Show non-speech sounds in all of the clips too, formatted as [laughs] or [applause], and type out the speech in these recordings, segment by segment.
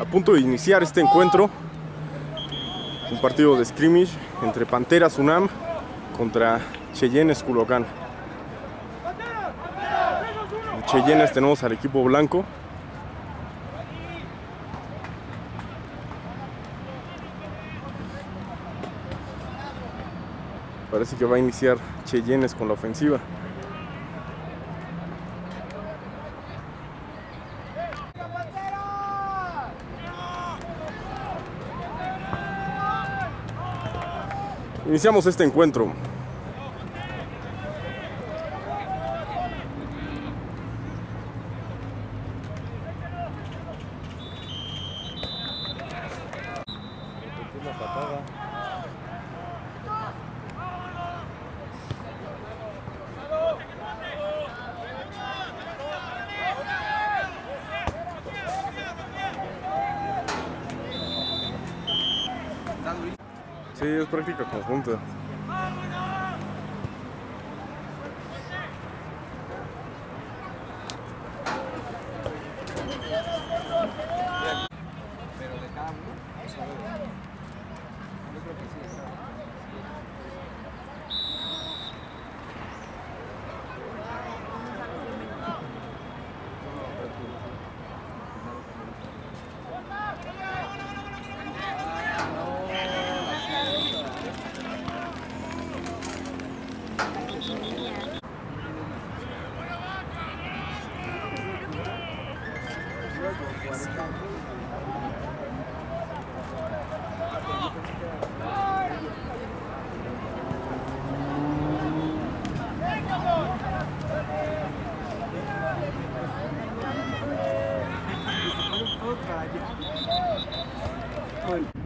a punto de iniciar este encuentro. Un partido de scrimmage entre Panteras UNAM contra Cheyennes Culhuacán. De Cheyennes tenemos al equipo blanco. Parece que va a iniciar Cheyennes con la ofensiva. Iniciamos este encuentro. Sí, es práctica. time.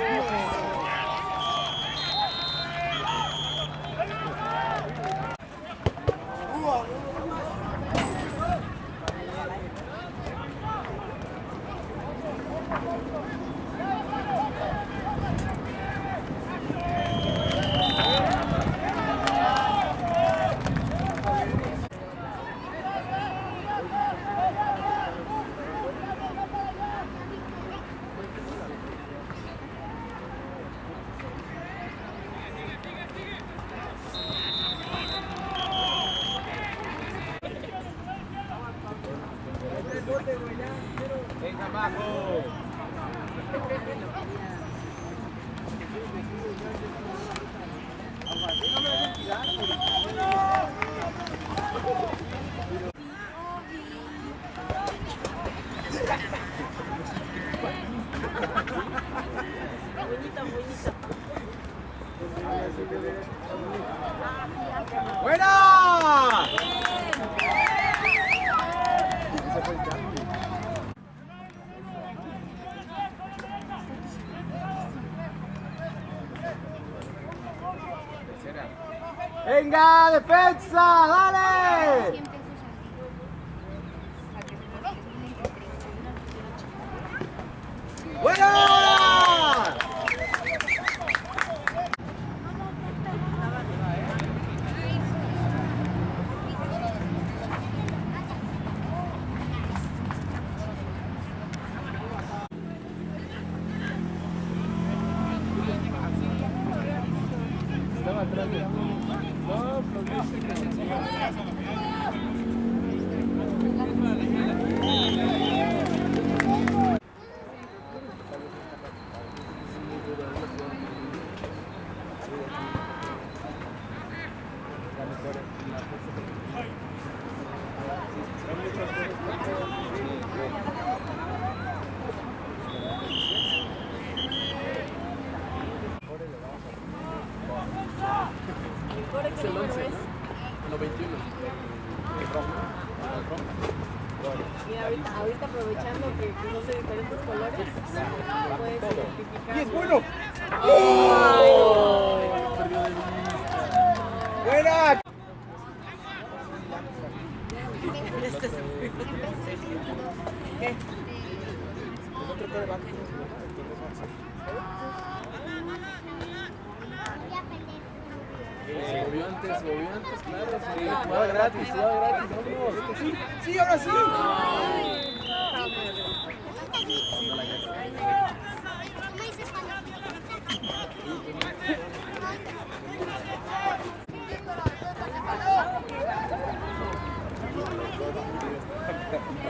Yes. ¡Buena! ¡Venga, defensa! ¡Dale! ¡Buena! Thank you. Se movió antes, se movió antes, claro. Jugaba gratis, jugaba gratis. ¡Sí! ¡Sí, ahora sí! ¡Vamos, Diego! De hecho, un spray de propóleo que te saca, de, te revive de. Trabajas a ver. Ir a, a la party. Te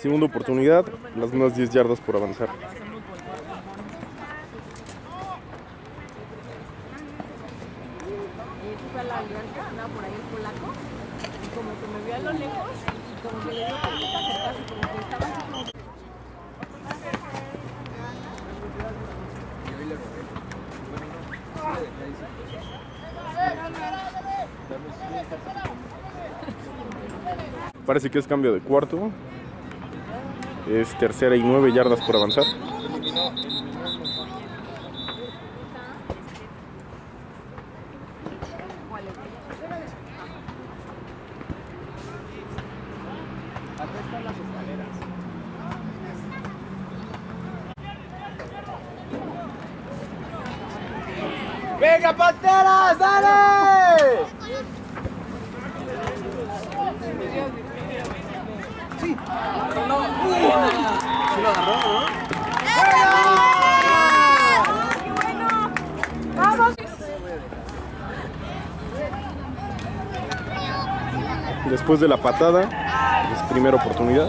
Segunda oportunidad, las mismas 10 yardas por avanzar. Parece que es cambio de cuarto. Es tercera y nueve yardas por avanzar. ¡Venga, Panteras! ¡Dale! Sí lo agarró, ¿no? Después de la patada, es primera oportunidad.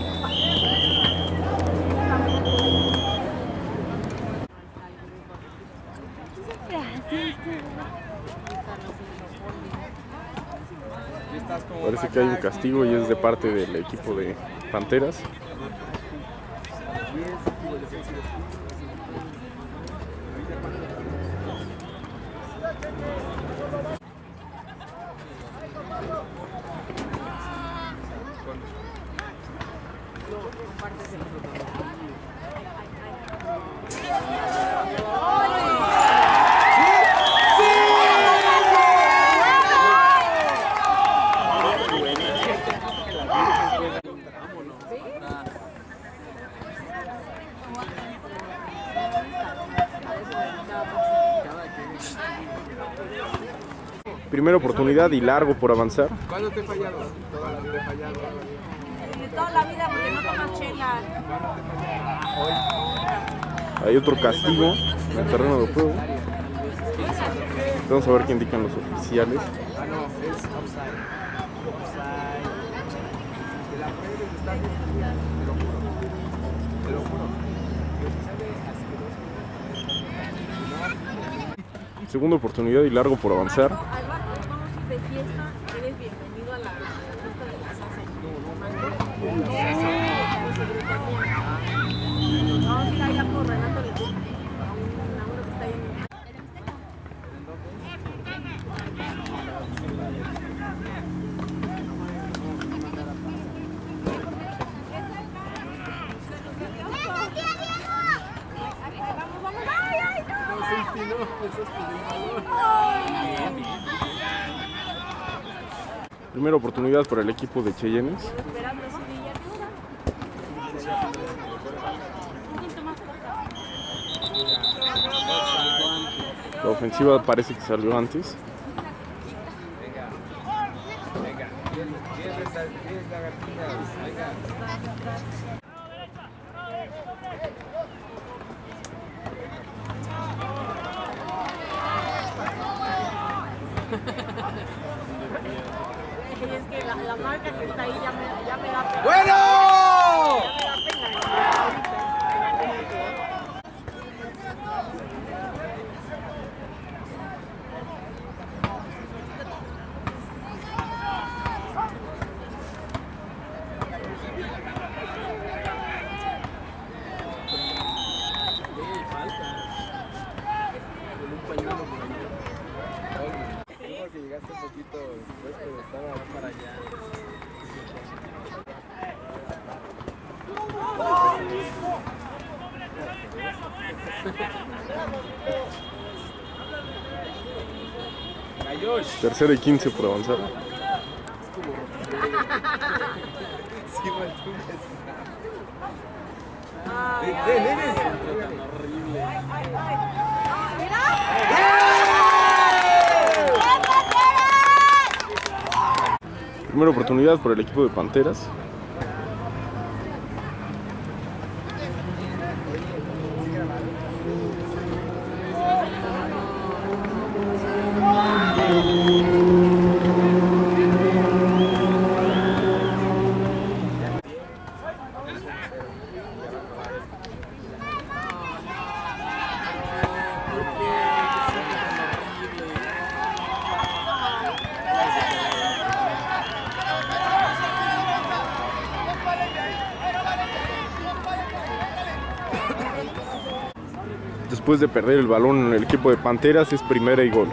Parece que hay un castigo y es de parte del equipo de Panteras. Primera oportunidad y largo por avanzar. ¿Cuándo te he fallado? Toda la vida he fallado. Toda la vida, porque no chela. Hay otro castigo en el terreno de juego. Vamos a ver qué indican los oficiales. Segunda oportunidad y largo por avanzar. Al rato vamos a ir de fiesta, eres bienvenido a la fiesta de las haces. Vamos a ir allá por Renato Lechuga, a un- a uno que está ahí en Vamos, vamos, ay, ay, no. No, safety no. Es este del balón. Primera oportunidad para el equipo de Cheyennes. La ofensiva parece que salió antes. Venga. Bien, bien, esa- bien, lagartijas. Venga. la marca que está ahí ya me, ya me da pena. ¡Bueno! Ya me da pena. Porque llegaste un poquito después, pero estaba para allá. Tercera y 15 por avanzar. Primera oportunidad por el equipo de Panteras. Después de perder el balón en el equipo de Panteras es primera y gol.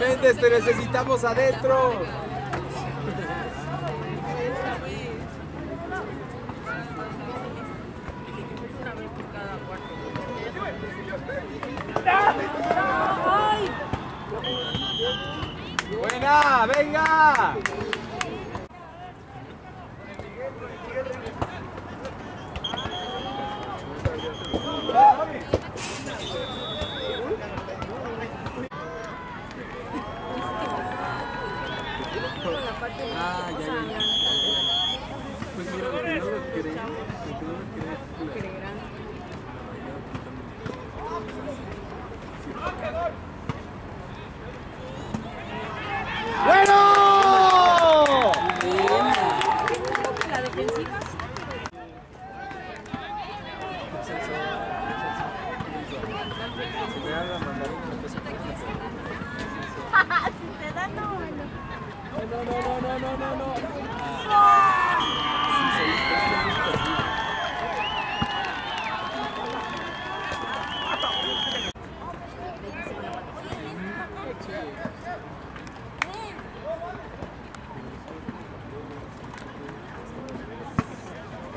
Méndez, te necesitamos adentro. Buena, venga. Ah, ya, ya. Pues mira, lo que no lo creí, lo que no lo creí. ¡Bueno! La defensiva Si me dan la mandarina, me pesa si te da no, bueno. No, no, no, no, no, no, no.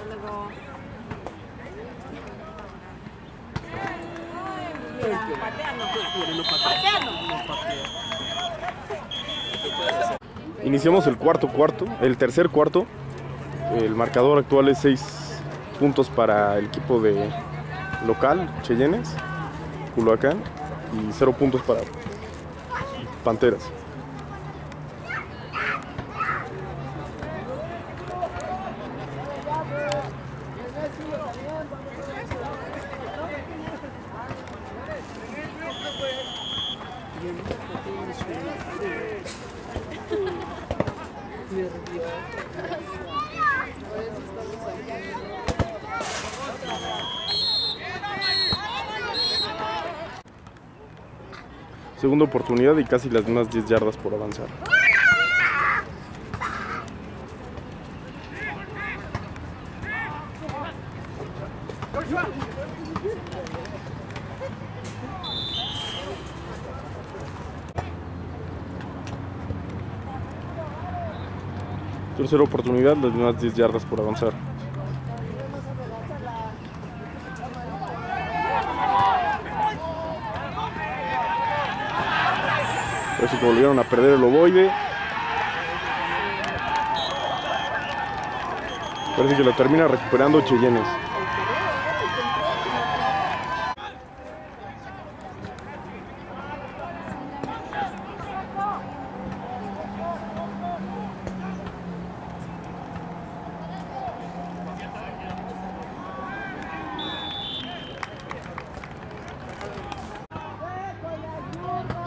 Luego. Mira, pateando. Pateando. Iniciamos el cuarto cuarto, el tercer cuarto. El marcador actual es 6 puntos para el equipo de local, Cheyennes, Culhuacán, y 0 puntos para Panteras. Segunda oportunidad y casi las mismas 10 yardas por avanzar. Tercera oportunidad, las mismas 10 yardas por avanzar. Parece que volvieron a perder el ovoide. Parece que lo termina recuperando Cheyennes.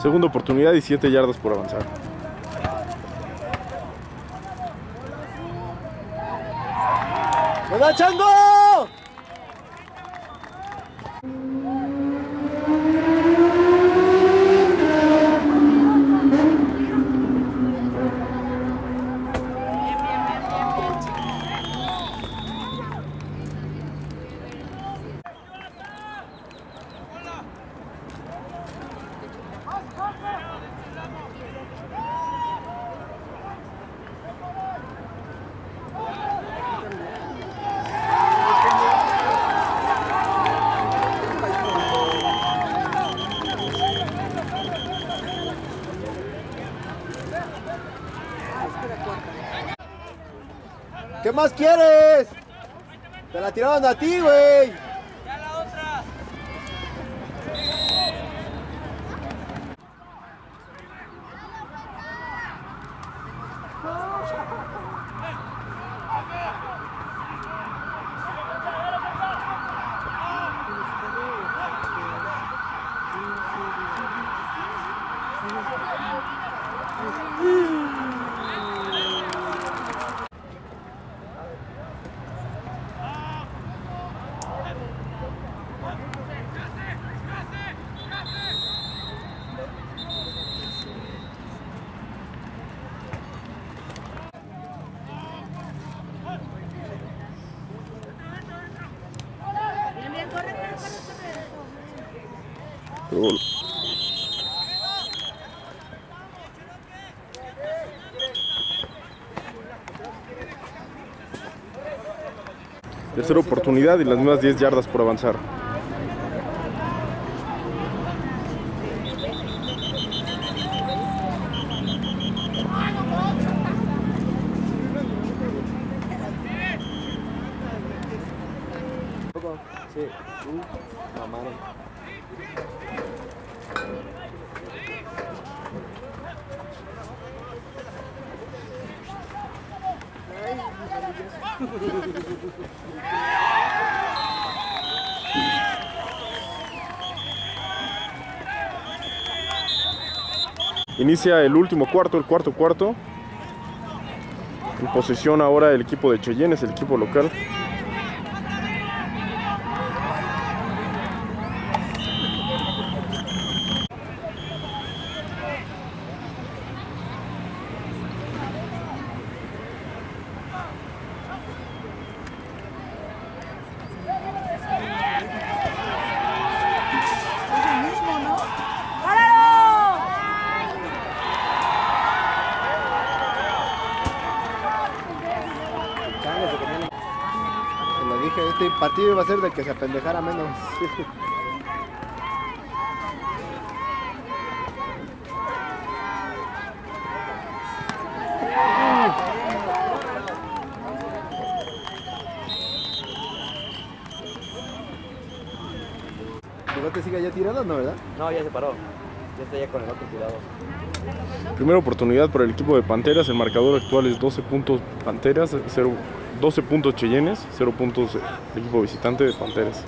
Segunda oportunidad y 7 yardas por avanzar. ¡Me da Chango! ¿Qué más quieres? Te la tiraron a ti, güey. Pero Tercera oportunidad y las mismas 10 yardas por avanzar. El último cuarto, el cuarto cuarto. En posesión ahora el equipo de Cheyenne, es el equipo local. Chango se comían. Te lo dije, este partido iba a ser de que se apendejara menos. [laughs] ¿Bigote sigue ya tirando no, verdad? No, ya se paró. Ya está ya con el otro tirado. Primera oportunidad para el equipo de Panteras. El marcador actual es 12 puntos Panteras, 0, 12 puntos Cheyennes, 0 puntos el equipo visitante de Panteras.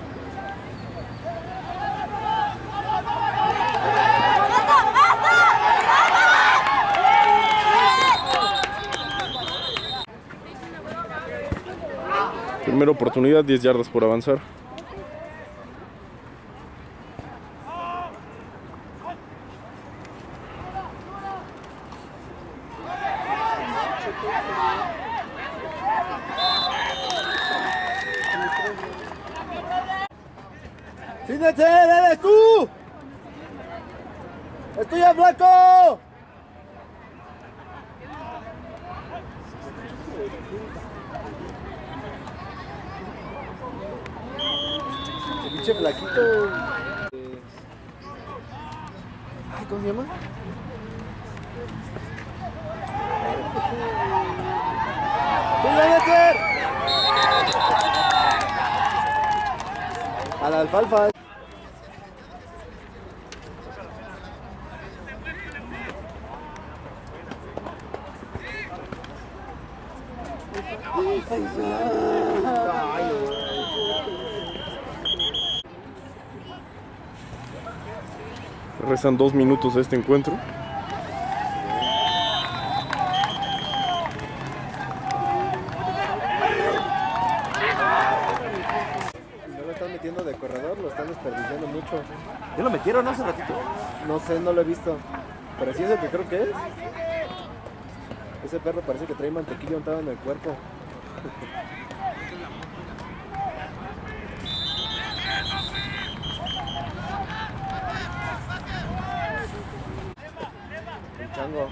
Primera oportunidad, 10 yardas por avanzar. ¡Fíjense! A la alfalfa. Restan dos minutos de este encuentro. haciendo mucho. ¿Ya lo metieron hace ratito? No no lo he visto. Pero sí es el que creo que es. Ese perro parece que trae mantequilla untada en el cuerpo. Chango.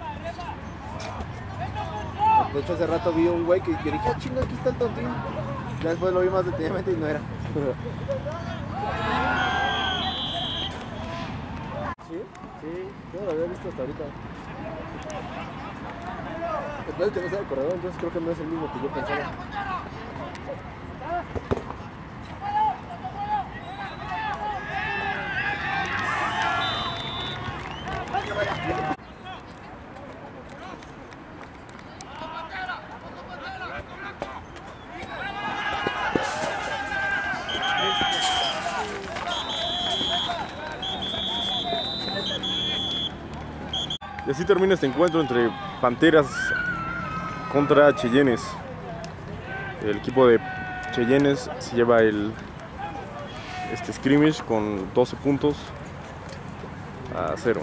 De hecho, hace rato vi un güey que dije, ah, chinga, aquí está el tontín. Ya después lo vi más detenidamente y no era. [laughs] ¿Sí? Yo no lo había visto hasta ahorita. Después que no sea el corredor, entonces creo que no es el mismo que yo pensaba. Así termina este encuentro entre Panteras contra Cheyennes. El equipo de Cheyennes se lleva el este scrimmage con 12 puntos a 0.